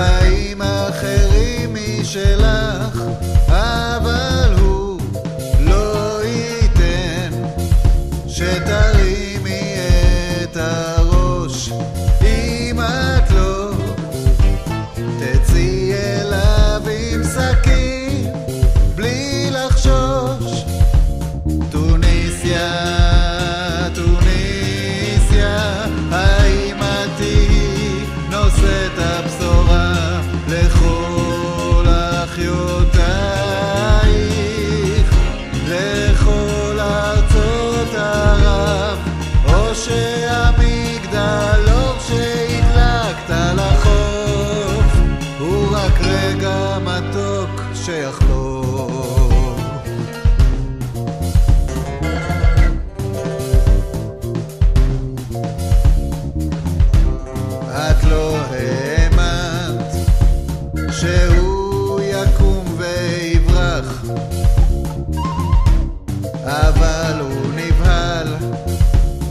חיים אחרים משלנו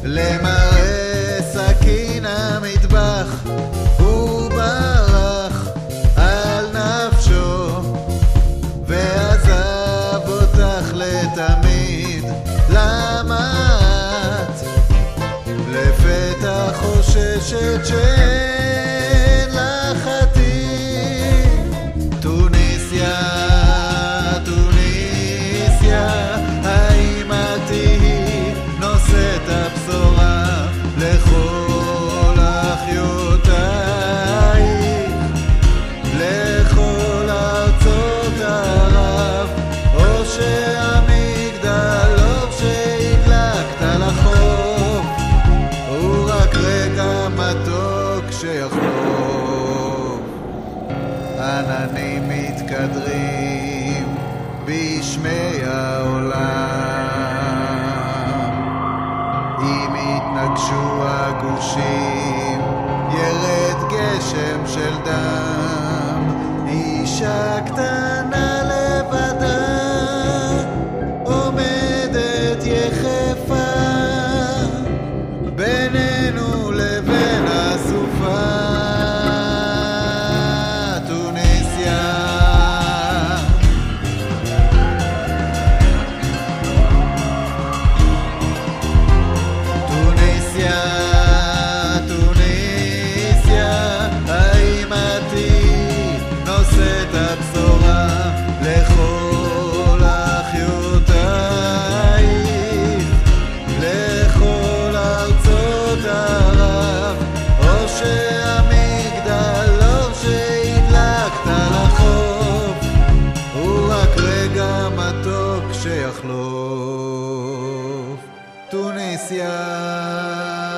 les mains. עננים מתקדרים בשמי העולם. permanência.